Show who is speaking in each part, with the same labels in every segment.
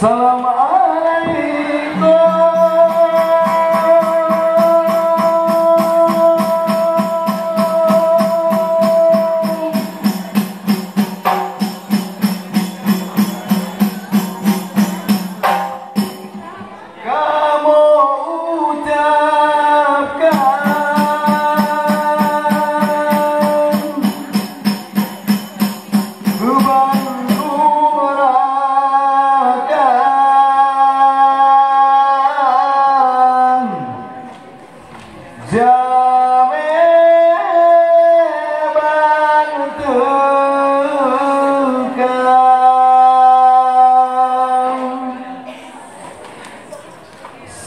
Speaker 1: سلام عليك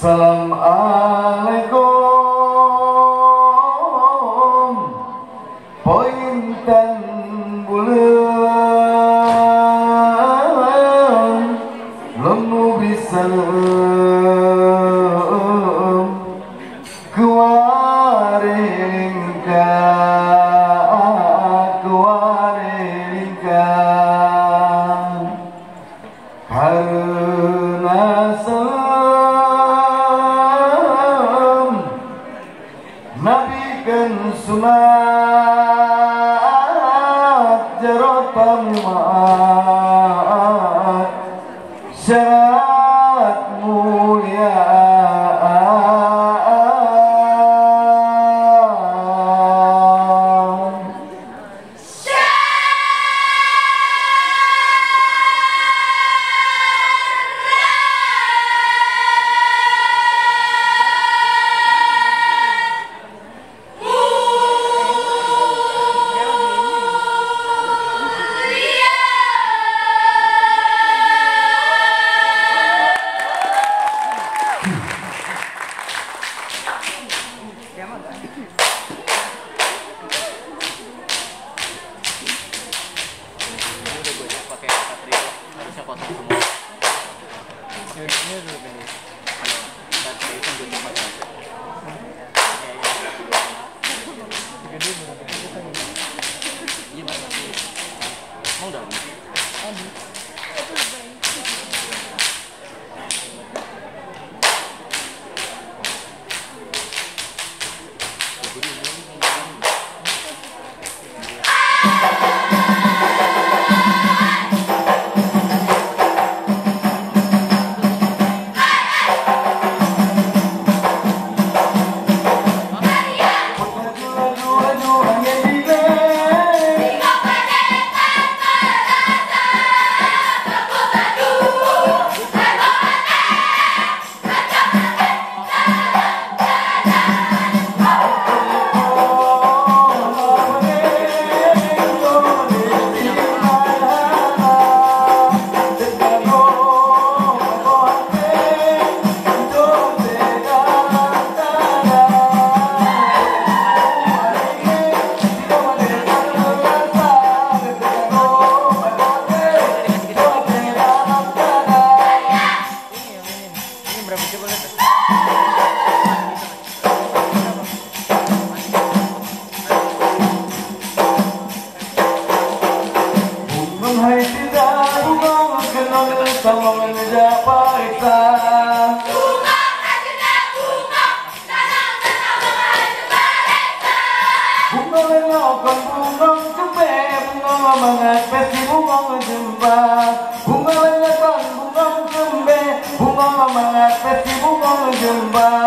Speaker 1: from us. Sarah Yeah. Hey!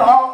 Speaker 1: all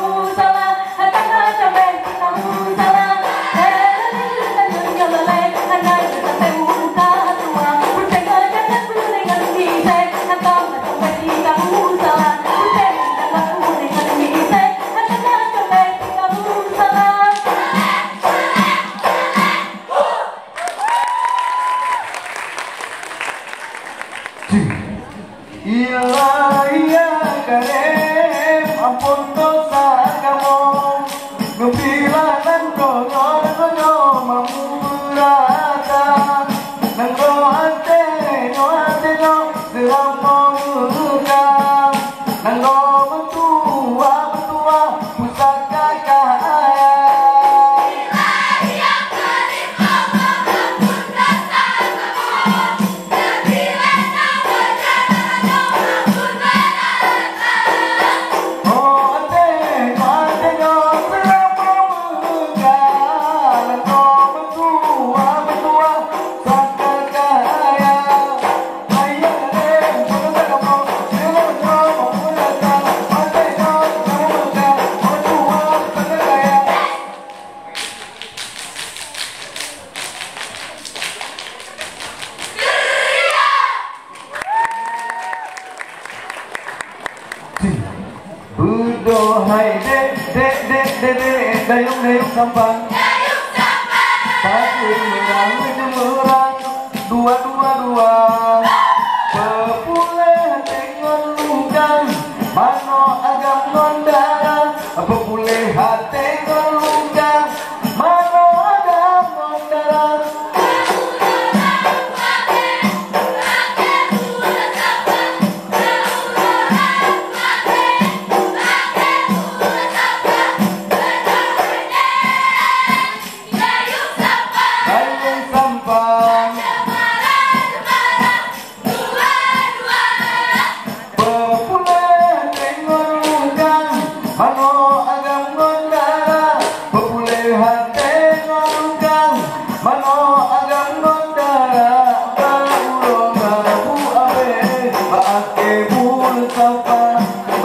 Speaker 2: Musa,
Speaker 1: Hey, de, de, de, de, de, dayung, dayung sampan. Dayung sampan. Pati menang.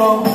Speaker 1: no.